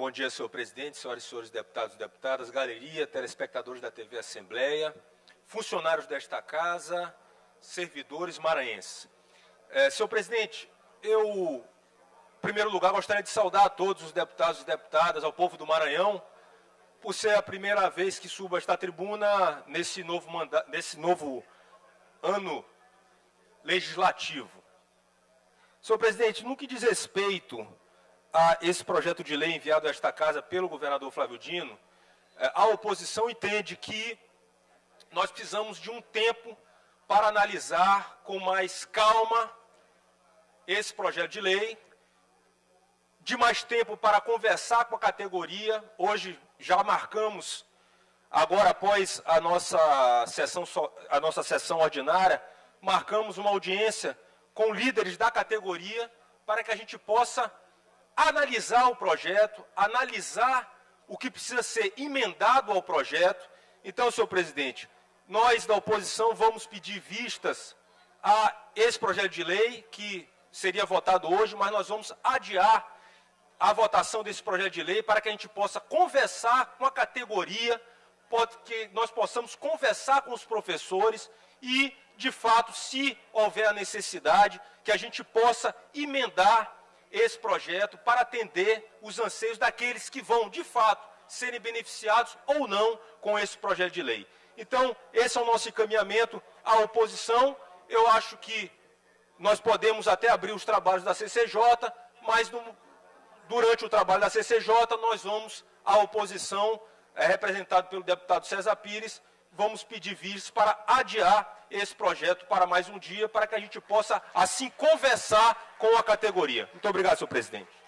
Bom dia, senhor presidente, senhoras e senhores deputados e deputadas, galeria, telespectadores da TV Assembleia, funcionários desta casa, servidores maranhenses. É, senhor presidente, eu, em primeiro lugar, gostaria de saudar a todos os deputados e deputadas, ao povo do Maranhão, por ser a primeira vez que subo a esta tribuna nesse novo, manda nesse novo ano legislativo. Senhor presidente, no que diz respeito a esse projeto de lei enviado a esta casa pelo governador Flávio Dino, é, a oposição entende que nós precisamos de um tempo para analisar com mais calma esse projeto de lei, de mais tempo para conversar com a categoria. Hoje já marcamos, agora após a nossa sessão, a nossa sessão ordinária, marcamos uma audiência com líderes da categoria para que a gente possa analisar o projeto, analisar o que precisa ser emendado ao projeto. Então, senhor presidente, nós da oposição vamos pedir vistas a esse projeto de lei que seria votado hoje, mas nós vamos adiar a votação desse projeto de lei para que a gente possa conversar com a categoria, que nós possamos conversar com os professores e, de fato, se houver a necessidade, que a gente possa emendar esse projeto para atender os anseios daqueles que vão, de fato, serem beneficiados ou não com esse projeto de lei. Então, esse é o nosso encaminhamento à oposição. Eu acho que nós podemos até abrir os trabalhos da CCJ, mas no, durante o trabalho da CCJ nós vamos, à oposição, é, representado pelo deputado César Pires, vamos pedir vistas para adiar esse projeto para mais um dia, para que a gente possa, assim, conversar com a categoria. Muito obrigado, senhor presidente.